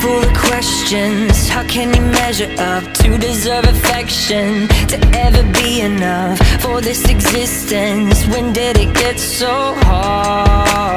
full of questions How can you measure up to deserve affection? To ever be enough for this existence When did it get so hard?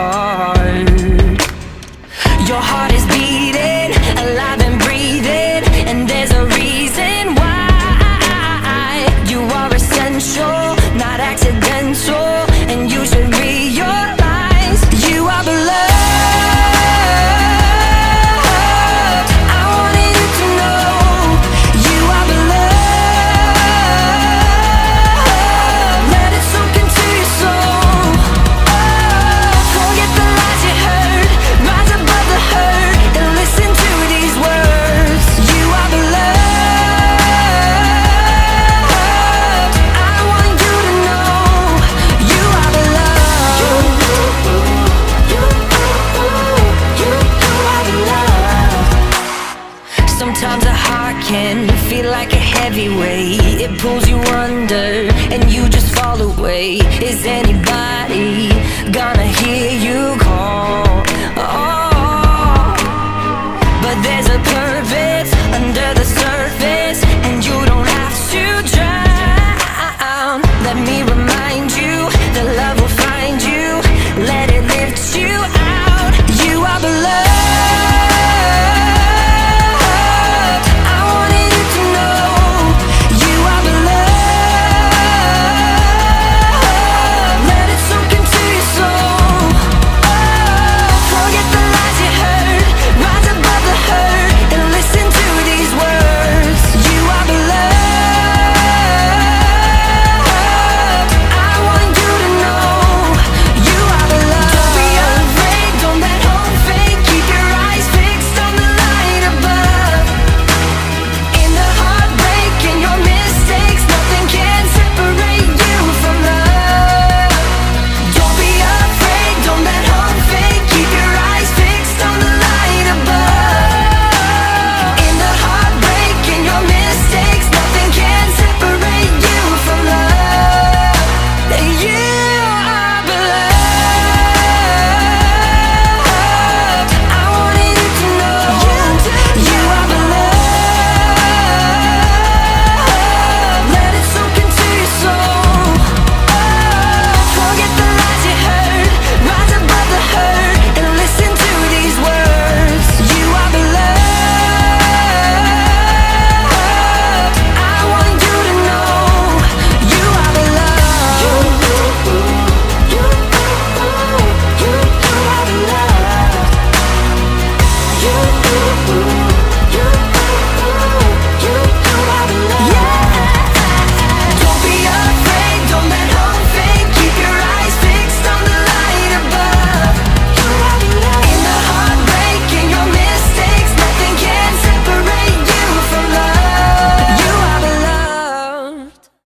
can feel like a heavy weight. It pulls you under and you just fall away Is any